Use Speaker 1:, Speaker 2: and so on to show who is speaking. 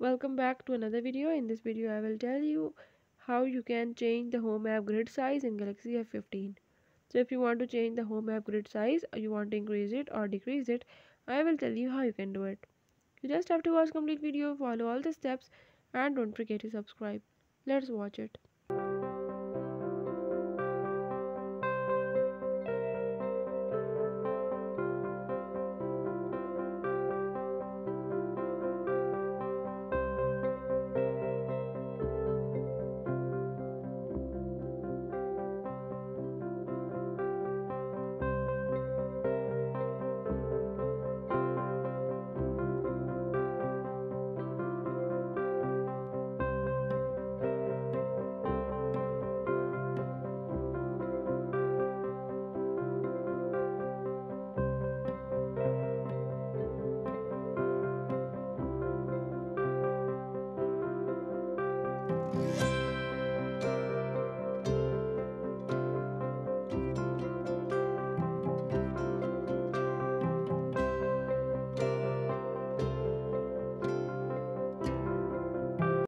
Speaker 1: welcome back to another video. In this video i will tell you how you can change the home app grid size in galaxy f15 so if you want to change the home app grid size you want to increase it or decrease it i will tell you how you can do it. You just have to watch complete video follow all the steps and don't forget to subscribe. Let's watch it.